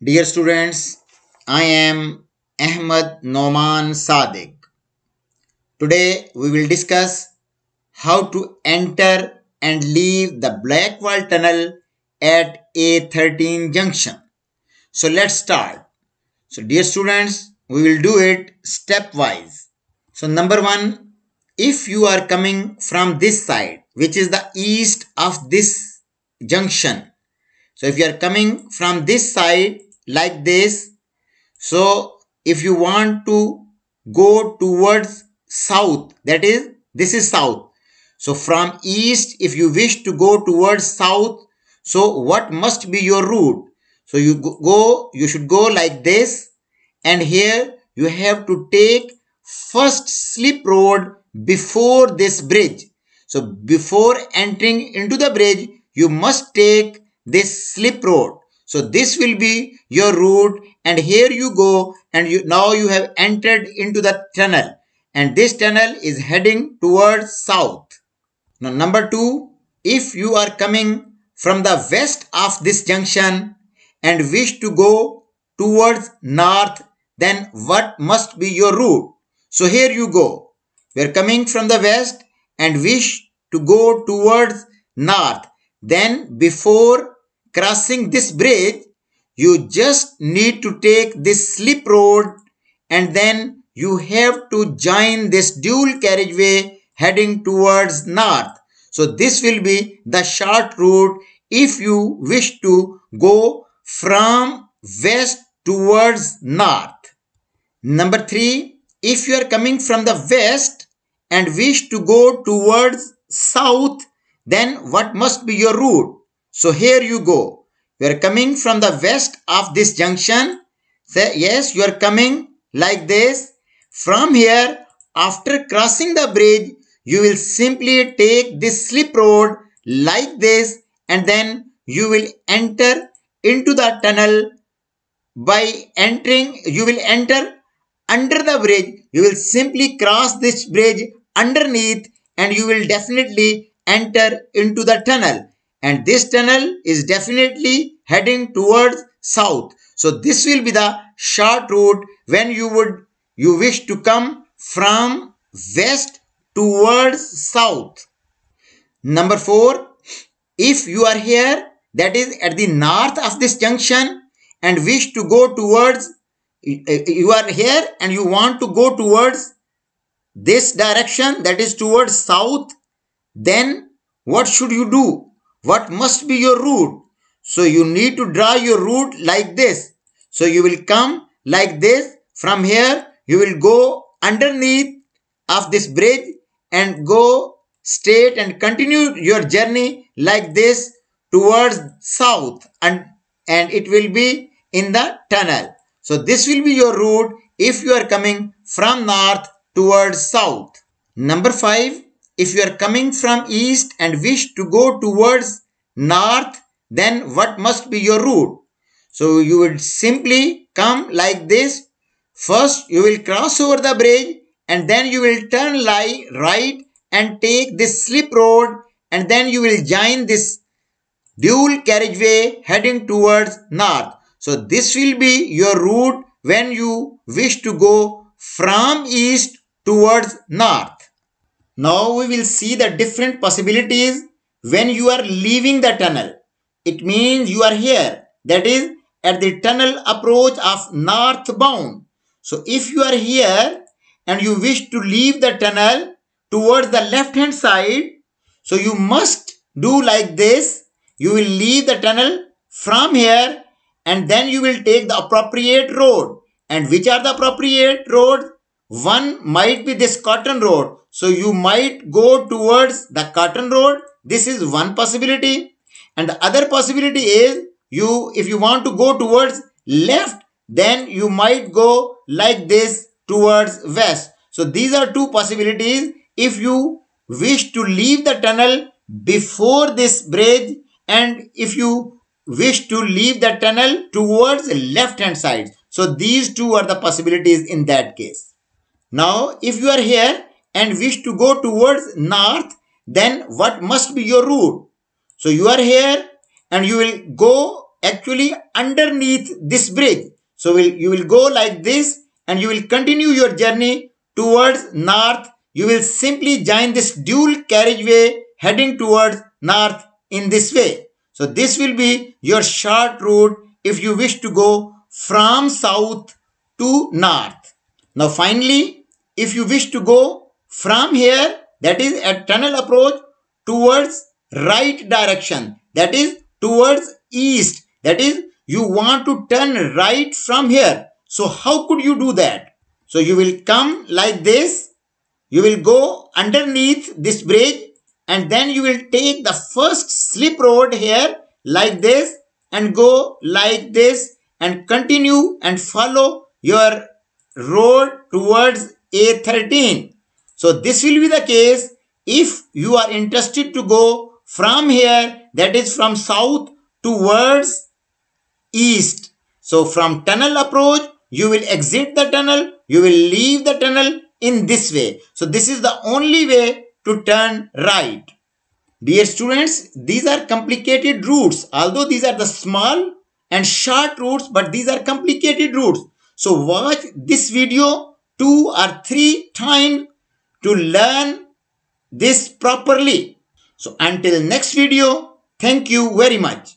Dear students, I am Ahmad Noman Sadiq. Today we will discuss how to enter and leave the Blackwall Tunnel at A13 junction. So let's start. So dear students, we will do it stepwise. So number one, if you are coming from this side, which is the east of this junction. So if you are coming from this side like this, so if you want to go towards south, that is, this is south. So from east, if you wish to go towards south, so what must be your route? So you go, you should go like this and here you have to take first slip road before this bridge. So before entering into the bridge, you must take this slip road. So this will be your route and here you go and you now you have entered into the tunnel and this tunnel is heading towards south. Now number two, if you are coming from the west of this junction and wish to go towards north, then what must be your route? So here you go. We are coming from the west and wish to go towards north. Then before crossing this bridge, you just need to take this slip road and then you have to join this dual carriageway heading towards north. So this will be the short route if you wish to go from west towards north. Number three, if you are coming from the west and wish to go towards south, then what must be your route? So here you go. You are coming from the west of this junction. Say, yes, you are coming like this. From here, after crossing the bridge, you will simply take this slip road like this and then you will enter into the tunnel by entering you will enter under the bridge you will simply cross this bridge underneath and you will definitely enter into the tunnel and this tunnel is definitely heading towards south. So this will be the short route when you would you wish to come from west towards south. Number 4 if you are here that is at the north of this junction and wish to go towards you are here and you want to go towards this direction that is towards south then what should you do what must be your route so you need to draw your route like this so you will come like this from here you will go underneath of this bridge and go straight and continue your journey like this towards south and and it will be in the tunnel so this will be your route if you are coming from north towards south. Number 5. If you are coming from east and wish to go towards north, then what must be your route? So you would simply come like this. First you will cross over the bridge and then you will turn right and take this slip road and then you will join this dual carriageway heading towards north. So this will be your route when you wish to go from east towards north. Now we will see the different possibilities when you are leaving the tunnel. It means you are here. That is at the tunnel approach of northbound. So if you are here and you wish to leave the tunnel towards the left hand side, so you must do like this. You will leave the tunnel from here and then you will take the appropriate road. And which are the appropriate roads? One might be this cotton road. So you might go towards the cotton road. This is one possibility. And the other possibility is you, if you want to go towards left, then you might go like this towards west. So these are two possibilities. If you wish to leave the tunnel before this bridge and if you wish to leave the tunnel towards left hand side. So these two are the possibilities in that case. Now if you are here and wish to go towards north then what must be your route? So you are here and you will go actually underneath this bridge. So will you will go like this and you will continue your journey towards north. You will simply join this dual carriageway heading towards north in this way. So this will be your short route if you wish to go from south to north. Now finally, if you wish to go from here, that is a tunnel approach towards right direction, that is towards east, that is you want to turn right from here. So how could you do that? So you will come like this, you will go underneath this bridge and then you will take the first slip road here like this and go like this and continue and follow your road towards A13. So this will be the case if you are interested to go from here that is from south towards east. So from tunnel approach you will exit the tunnel you will leave the tunnel in this way. So this is the only way to turn right. Dear students, these are complicated routes. Although these are the small and short routes, but these are complicated routes. So watch this video two or three times to learn this properly. So until next video, thank you very much.